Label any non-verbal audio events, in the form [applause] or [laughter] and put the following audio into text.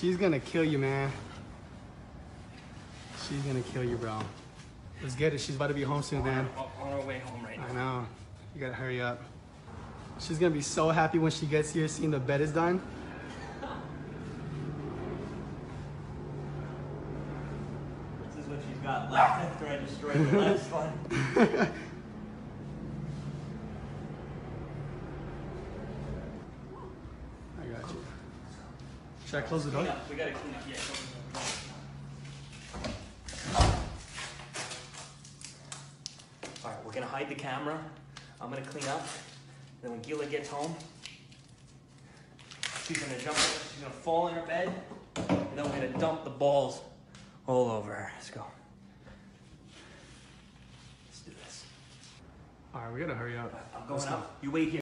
She's gonna kill you, man. She's gonna kill you, bro. Let's get it. She's about to be home soon, man. On our way home right now. I know. You gotta hurry up. She's gonna be so happy when she gets here seeing the bed is done. This is what she's got left after I destroyed the last [laughs] one. [laughs] I got you. Should I close the door? Up. We gotta clean up. Yeah. All right, we're gonna hide the camera. I'm gonna clean up. Then when Gila gets home, she's gonna jump. She's gonna fall in her bed, and then we're gonna dump the balls all over her. Let's go. Let's do this. All right, we gotta hurry up. I'm going up. You wait here.